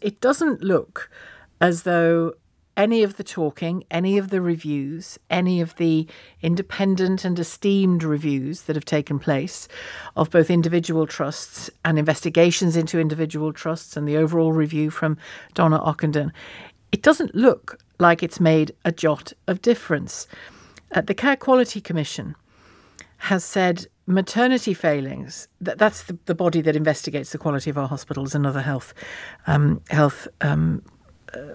It doesn't look as though any of the talking, any of the reviews, any of the independent and esteemed reviews that have taken place of both individual trusts and investigations into individual trusts and the overall review from Donna Ockenden, it doesn't look like it's made a jot of difference. Uh, the Care Quality Commission has said maternity failings that, that's the, the body that investigates the quality of our hospitals and other health um, health um, uh,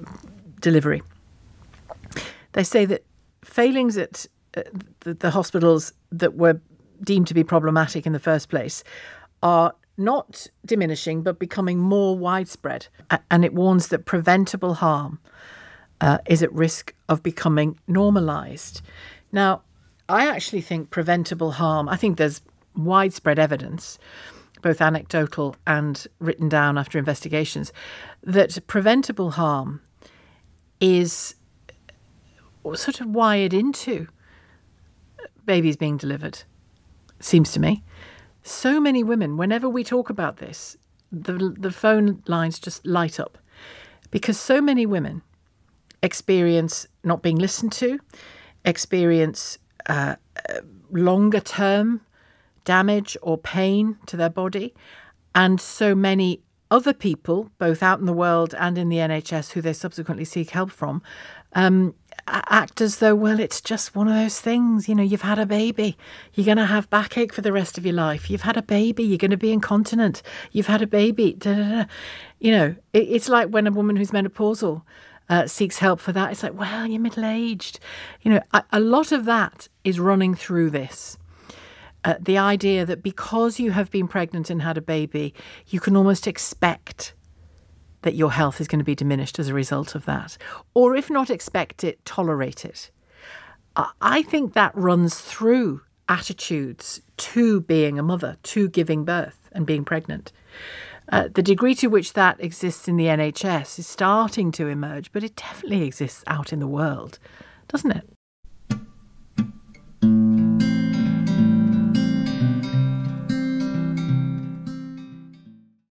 delivery they say that failings at uh, the, the hospitals that were deemed to be problematic in the first place are not diminishing but becoming more widespread. And it warns that preventable harm uh, is at risk of becoming normalised. Now, I actually think preventable harm, I think there's widespread evidence, both anecdotal and written down after investigations, that preventable harm is sort of wired into babies being delivered, seems to me. So many women, whenever we talk about this, the, the phone lines just light up because so many women experience not being listened to, experience uh, longer term damage or pain to their body, and so many other people, both out in the world and in the NHS, who they subsequently seek help from, um, act as though, well, it's just one of those things. You know, you've had a baby. You're going to have backache for the rest of your life. You've had a baby. You're going to be incontinent. You've had a baby. Da, da, da. You know, it, it's like when a woman who's menopausal uh, seeks help for that. It's like, well, you're middle aged. You know, a, a, lot of that is running through this. Uh, the idea that because you have been pregnant and had a baby, you can almost expect that your health is going to be diminished as a result of that. Or if not expect it, tolerate it. I think that runs through attitudes to being a mother, to giving birth and being pregnant. Uh, the degree to which that exists in the NHS is starting to emerge, but it definitely exists out in the world, doesn't it?